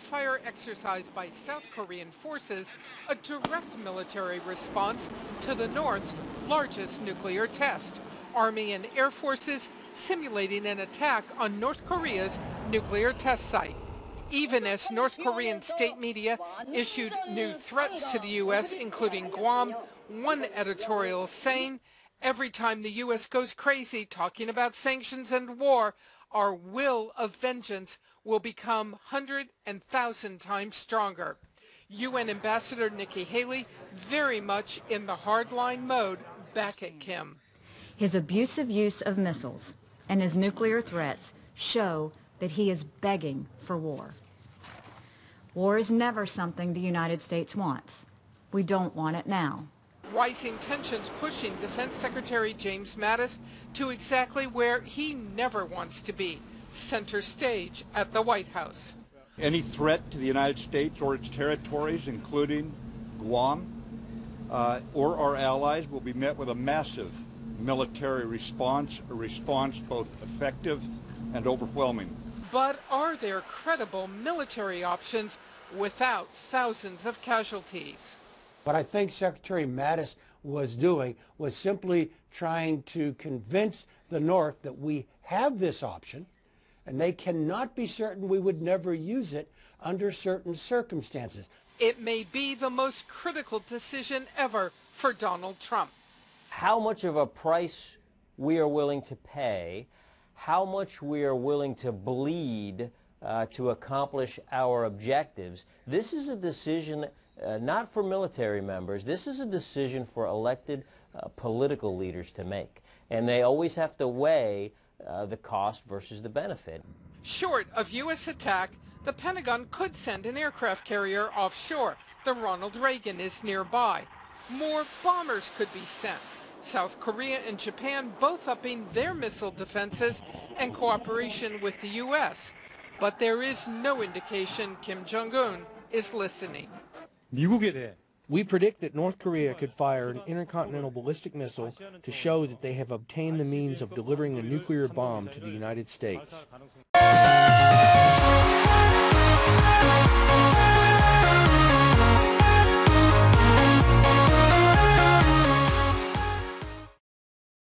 Fire exercise by South Korean forces a direct military response to the North's largest nuclear test. Army and Air Forces simulating an attack on North Korea's nuclear test site. Even as North Korean state media issued new threats to the U.S., including Guam, one editorial saying, every time the U.S. goes crazy talking about sanctions and war, our will of vengeance will become hundred and thousand times stronger. UN Ambassador Nikki Haley very much in the hardline mode back at Kim. His abusive use of missiles and his nuclear threats show that he is begging for war. War is never something the United States wants. We don't want it now. Rising tensions pushing Defense Secretary James Mattis to exactly where he never wants to be, center stage at the White House. Any threat to the United States or its territories, including Guam uh, or our allies, will be met with a massive military response, a response both effective and overwhelming. But are there credible military options without thousands of casualties? What I think Secretary Mattis was doing was simply trying to convince the North that we have this option and they cannot be certain we would never use it under certain circumstances. It may be the most critical decision ever for Donald Trump. How much of a price we are willing to pay, how much we are willing to bleed uh, to accomplish our objectives. This is a decision uh, not for military members. This is a decision for elected uh, political leaders to make. And they always have to weigh uh, the cost versus the benefit. Short of U.S. attack, the Pentagon could send an aircraft carrier offshore. The Ronald Reagan is nearby. More bombers could be sent. South Korea and Japan both upping their missile defenses and cooperation with the U.S. But there is no indication Kim Jong-un is listening. We predict that North Korea could fire an intercontinental ballistic missile to show that they have obtained the means of delivering a nuclear bomb to the United States.